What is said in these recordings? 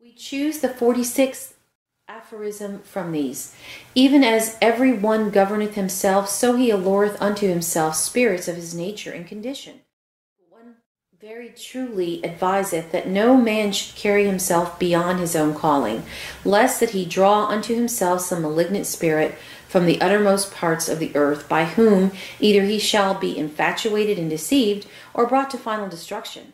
We choose the 46th aphorism from these. Even as every one governeth himself, so he allureth unto himself spirits of his nature and condition. One very truly adviseth that no man should carry himself beyond his own calling, lest that he draw unto himself some malignant spirit from the uttermost parts of the earth, by whom either he shall be infatuated and deceived, or brought to final destruction.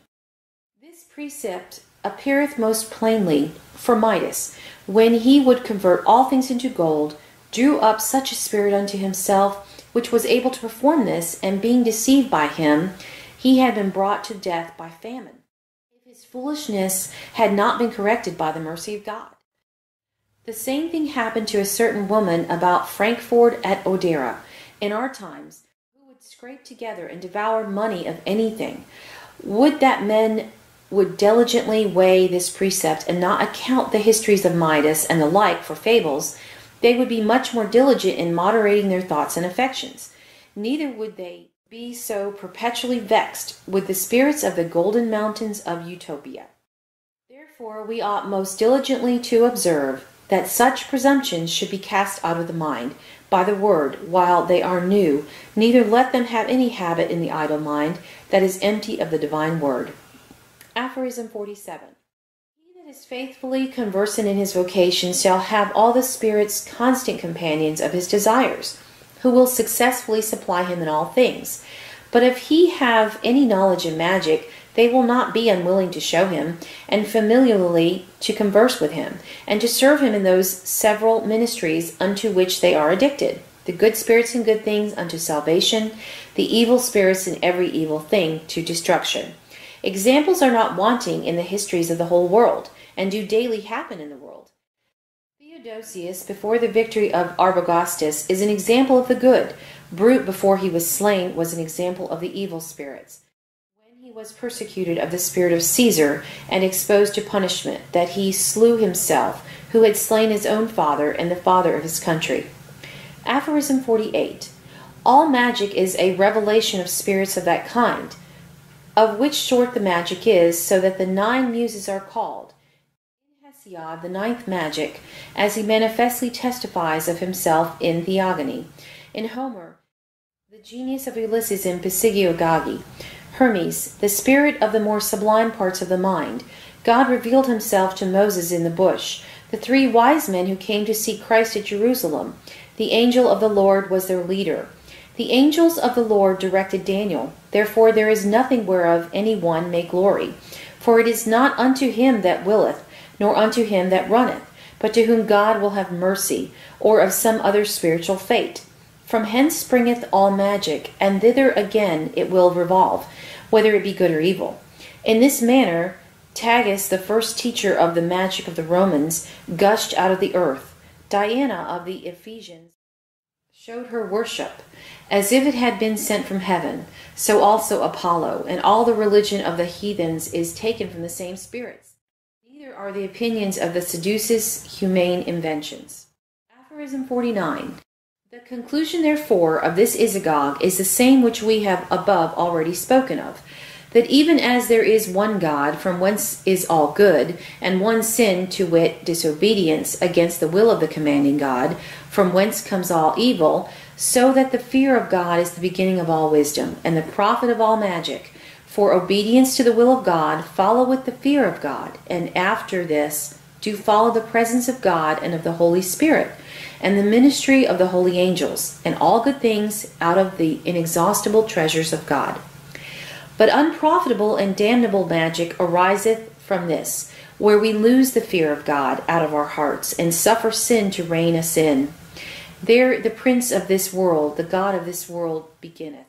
This precept appeareth most plainly for Midas, when he would convert all things into gold, drew up such a spirit unto himself, which was able to perform this, and being deceived by him, he had been brought to death by famine, if his foolishness had not been corrected by the mercy of God. The same thing happened to a certain woman about Frankfort at Odera in our times, who would scrape together and devour money of anything. Would that men would diligently weigh this precept and not account the histories of Midas and the like for fables, they would be much more diligent in moderating their thoughts and affections. Neither would they be so perpetually vexed with the spirits of the golden mountains of Utopia. Therefore, we ought most diligently to observe that such presumptions should be cast out of the mind by the word while they are new, neither let them have any habit in the idle mind that is empty of the divine word. Aphorism 47. He that is faithfully conversant in his vocation shall have all the Spirit's constant companions of his desires, who will successfully supply him in all things. But if he have any knowledge in magic, they will not be unwilling to show him, and familiarly to converse with him, and to serve him in those several ministries unto which they are addicted the good spirits in good things unto salvation, the evil spirits in every evil thing to destruction. Examples are not wanting in the histories of the whole world, and do daily happen in the world. Theodosius, before the victory of Arbogastus, is an example of the good. Brute, before he was slain, was an example of the evil spirits. When he was persecuted of the spirit of Caesar and exposed to punishment, that he slew himself, who had slain his own father and the father of his country. Aphorism 48. All magic is a revelation of spirits of that kind of which sort the magic is, so that the nine muses are called. In Hesiod, the ninth magic, as he manifestly testifies of himself in Theogony. In Homer, the genius of Ulysses in Psychagogia. Hermes, the spirit of the more sublime parts of the mind. God revealed himself to Moses in the bush. The three wise men who came to see Christ at Jerusalem. The angel of the Lord was their leader. The angels of the Lord directed Daniel. Therefore there is nothing whereof any one may glory. For it is not unto him that willeth, nor unto him that runneth, but to whom God will have mercy, or of some other spiritual fate. From hence springeth all magic, and thither again it will revolve, whether it be good or evil. In this manner, Tages, the first teacher of the magic of the Romans, gushed out of the earth. Diana of the Ephesians showed her worship as if it had been sent from heaven. So also Apollo, and all the religion of the heathens is taken from the same spirits. Neither are the opinions of the Sadducees humane inventions. Aphorism 49. The conclusion, therefore, of this Isagoge is the same which we have above already spoken of that even as there is one God, from whence is all good, and one sin, to wit, disobedience against the will of the commanding God, from whence comes all evil, so that the fear of God is the beginning of all wisdom, and the profit of all magic. For obedience to the will of God follow with the fear of God, and after this do follow the presence of God and of the Holy Spirit, and the ministry of the holy angels, and all good things out of the inexhaustible treasures of God. But unprofitable and damnable magic ariseth from this, where we lose the fear of God out of our hearts, and suffer sin to reign us in. There the prince of this world, the God of this world, beginneth,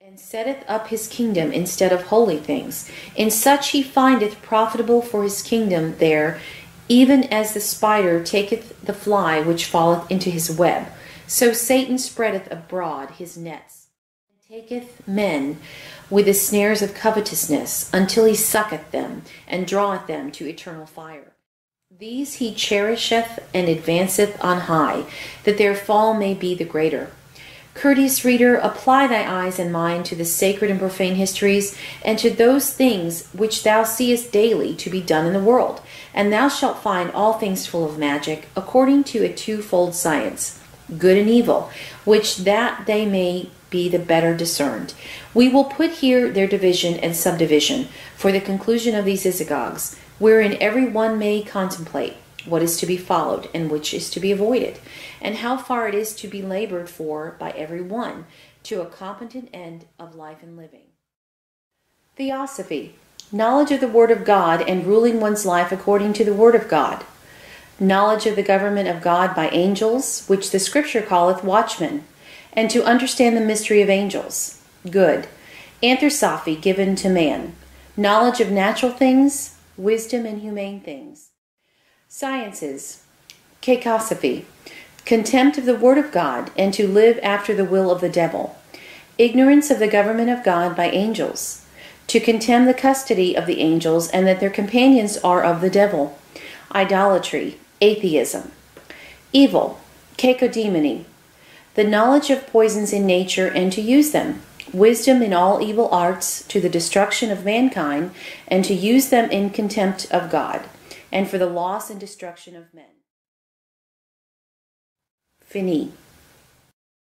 and setteth up his kingdom instead of holy things. In such he findeth profitable for his kingdom there, even as the spider taketh the fly which falleth into his web. So Satan spreadeth abroad his nets, taketh men with the snares of covetousness, until he sucketh them, and draweth them to eternal fire. These he cherisheth and advanceth on high, that their fall may be the greater. Courteous reader, apply thy eyes and mind to the sacred and profane histories, and to those things which thou seest daily to be done in the world, and thou shalt find all things full of magic, according to a twofold science, good and evil, which that they may be the better discerned. We will put here their division and subdivision for the conclusion of these isagogues, wherein every one may contemplate what is to be followed and which is to be avoided, and how far it is to be labored for by every one to a competent end of life and living. Theosophy knowledge of the Word of God and ruling one's life according to the Word of God. Knowledge of the government of God by angels, which the Scripture calleth watchmen, and to understand the mystery of angels. Good. Anthroposophy given to man. Knowledge of natural things, wisdom and humane things. Sciences. Cacosophy. Contempt of the Word of God, and to live after the will of the devil. Ignorance of the government of God by angels. To contemn the custody of the angels, and that their companions are of the devil. Idolatry. Atheism. Evil. Cacodemony. The knowledge of poisons in nature, and to use them wisdom in all evil arts to the destruction of mankind, and to use them in contempt of God and for the loss and destruction of men. Fini.